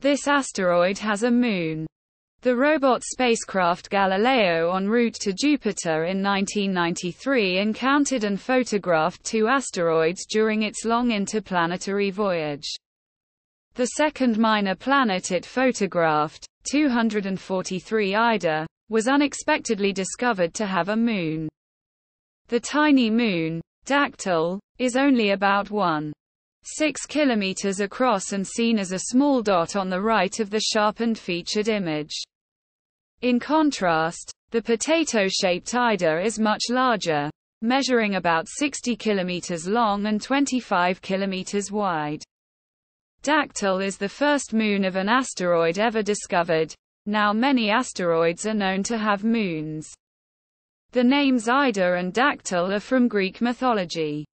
This asteroid has a moon. The robot spacecraft Galileo en route to Jupiter in 1993 encountered and photographed two asteroids during its long interplanetary voyage. The second minor planet it photographed, 243 Ida, was unexpectedly discovered to have a moon. The tiny moon, Dactyl, is only about 1. 6 kilometers across and seen as a small dot on the right of the sharpened featured image. In contrast, the potato-shaped Ida is much larger, measuring about 60 kilometers long and 25 kilometers wide. Dactyl is the first moon of an asteroid ever discovered. Now many asteroids are known to have moons. The names Ida and Dactyl are from Greek mythology.